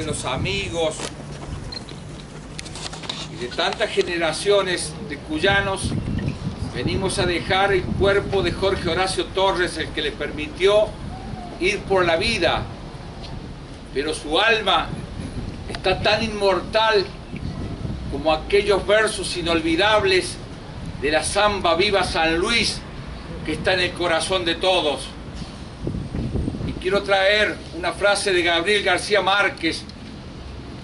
de los amigos y de tantas generaciones de cuyanos. Venimos a dejar el cuerpo de Jorge Horacio Torres, el que le permitió ir por la vida, pero su alma está tan inmortal como aquellos versos inolvidables de la samba Viva San Luis que está en el corazón de todos. Y quiero traer una frase de Gabriel García Márquez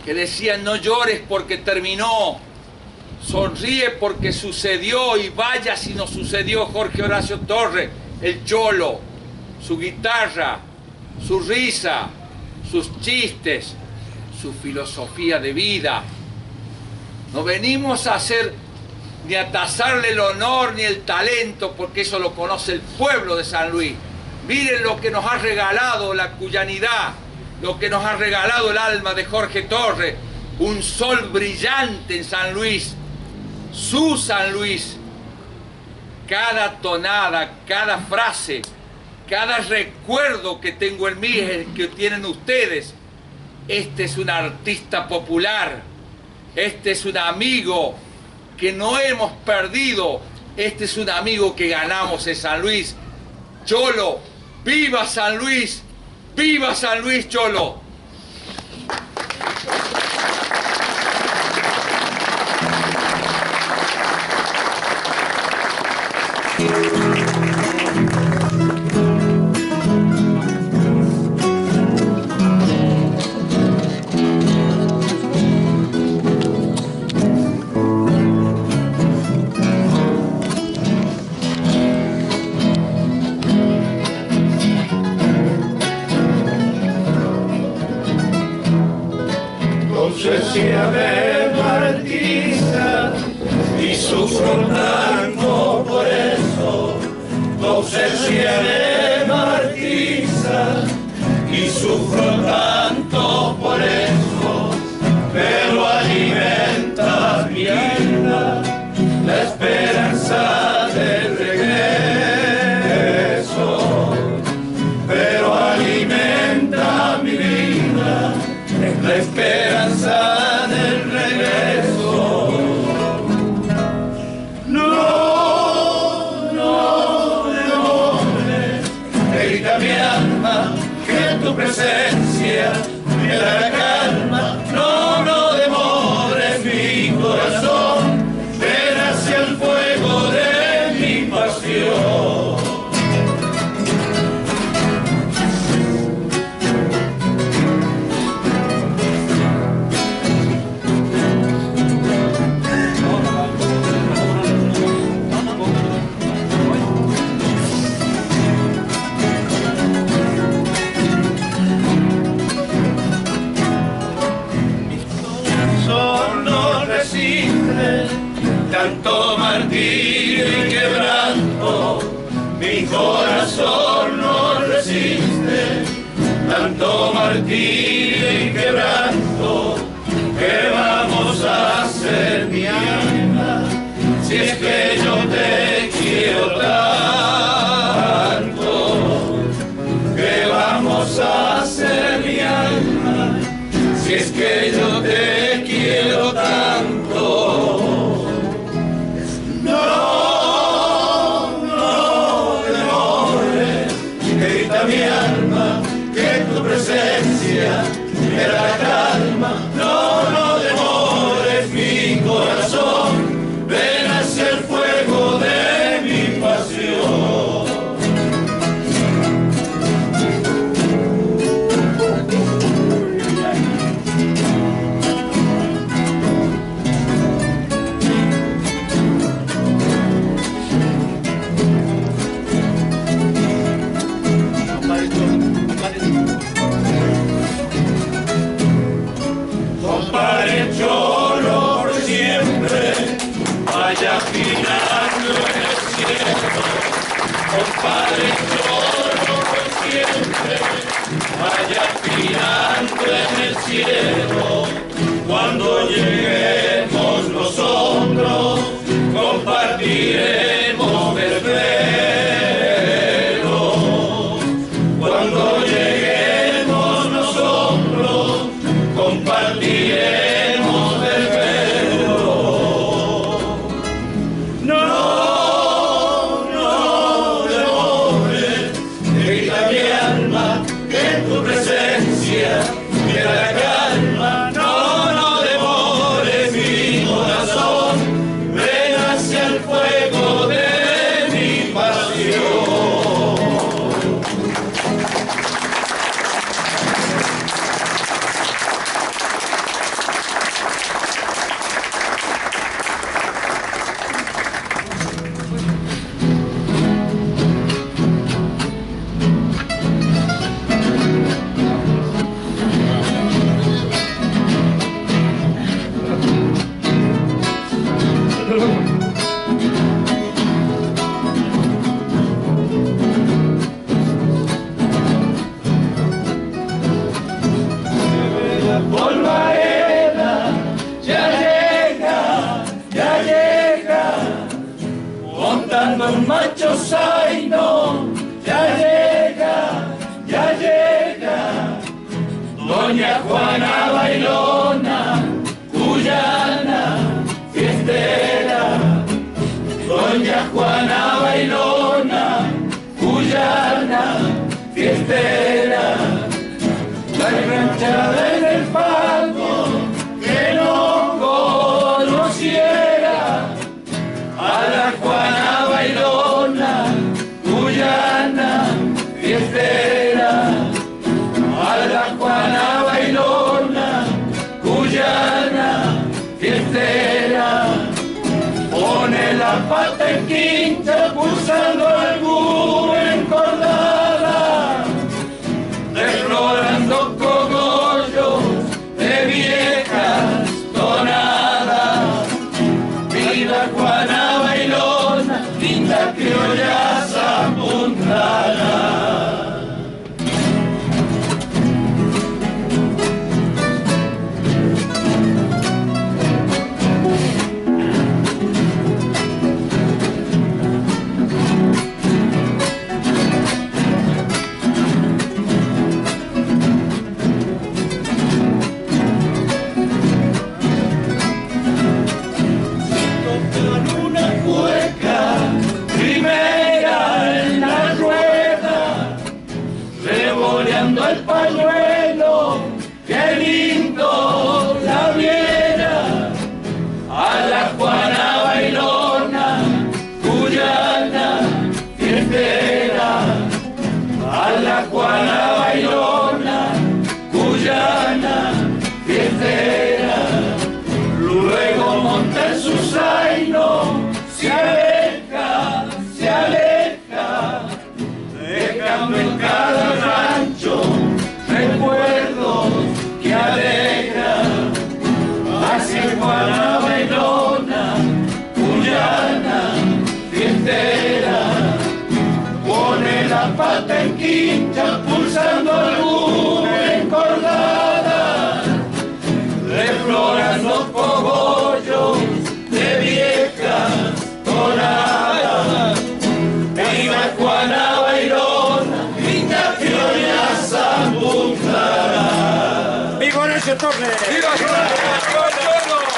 que decía, no llores porque terminó, sonríe porque sucedió y vaya si no sucedió Jorge Horacio Torres, el cholo, su guitarra, su risa, sus chistes, su filosofía de vida. No venimos a hacer ni a tasarle el honor ni el talento, porque eso lo conoce el pueblo de San Luis. Miren lo que nos ha regalado la cuyanidad, lo que nos ha regalado el alma de Jorge Torres, un sol brillante en San Luis, su San Luis. Cada tonada, cada frase, cada recuerdo que tengo en mí que tienen ustedes. Este es un artista popular, este es un amigo que no hemos perdido. Este es un amigo que ganamos en San Luis. Cholo, viva San Luis, viva San Luis Cholo. Esperanza del regreso. No, no demores, grita mi alma que tu presencia tanto martirio y quebranto. Mi corazón no resiste tanto martirio y quebranto. ¿Qué vamos afinando en el cielo, compadre solo por siempre, vaya afinando en el cielo, cuando lleguemos nosotros, compartiremos montando un macho zaino, ya llega, ya llega, Doña Juana Bailona, cuyana, fiestera, Doña Juana Bailona, cuyana, fiestera. La enganchada fiestera. Luego monta su zaino, se aleja, se aleja, dejando en cada rancho recuerdos que alejan. Hacia Juana Bailona, cuyana, fiestera, pone la pata en quincha, pulsando apuntada. ¡Viva Horacio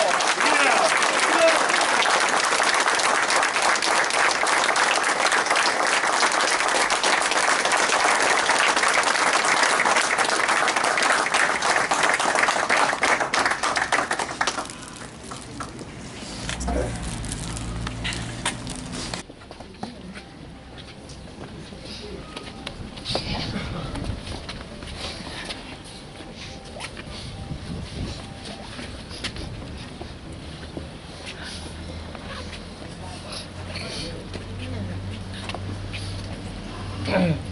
Mm-hmm.